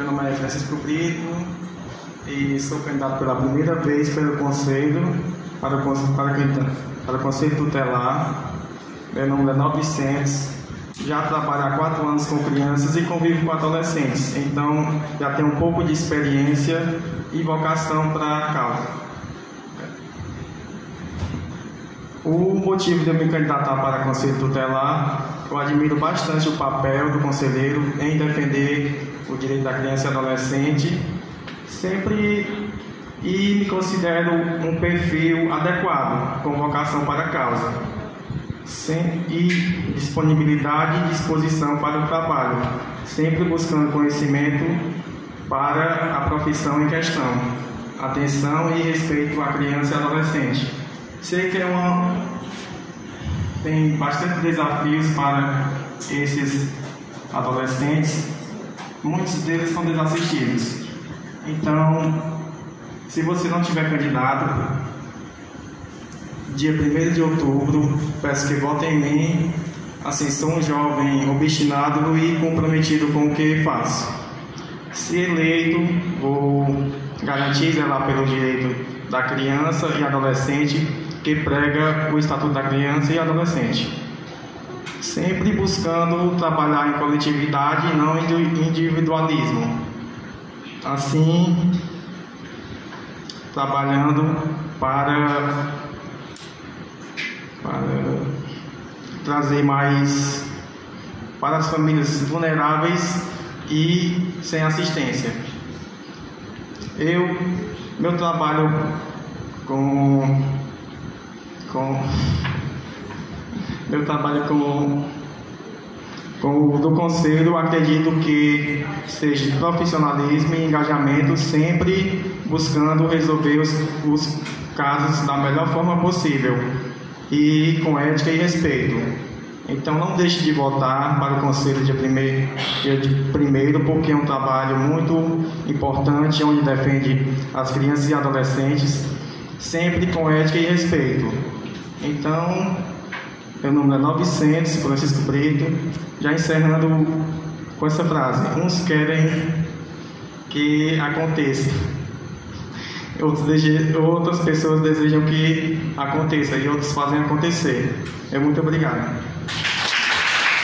Meu nome é Francisco Brito e sou candidato pela primeira vez pelo Conselho para o, para, para o Conselho Tutelar. Meu nome é Vicentes. Já trabalho há quatro anos com crianças e convivo com adolescentes, então já tenho um pouco de experiência e vocação para a causa. O motivo de eu me candidatar para Conselho Tutelar eu admiro bastante o papel do conselheiro em defender o direito da criança e adolescente, sempre e me considero um perfil adequado, com vocação para a causa, sem, e disponibilidade e disposição para o trabalho, sempre buscando conhecimento para a profissão em questão, atenção e respeito à criança e adolescente. Sei que é uma tem bastante desafios para esses adolescentes, muitos deles são desassistidos. Então, se você não tiver candidato, dia 1 de outubro, peço que votem em mim. Assim, sou um jovem obstinado e comprometido com o que faço. Se eleito, vou garantir zelar pelo direito da criança e adolescente que prega o Estatuto da Criança e Adolescente, sempre buscando trabalhar em coletividade e não em individualismo. Assim, trabalhando para, para trazer mais para as famílias vulneráveis e sem assistência. Eu, meu trabalho com com meu trabalho com, com o do conselho, acredito que seja profissionalismo e engajamento, sempre buscando resolver os, os casos da melhor forma possível e com ética e respeito. Então não deixe de votar para o conselho de primeiro, de primeiro, porque é um trabalho muito importante onde defende as crianças e adolescentes, sempre com ética e respeito. Então, meu nome é 900, Francisco Brito, já encerrando com essa frase: uns querem que aconteça, outras pessoas desejam que aconteça e outros fazem acontecer. É muito obrigado.